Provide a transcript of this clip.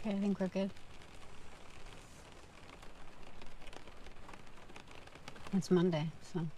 Okay, I think we're good. It's Monday, so.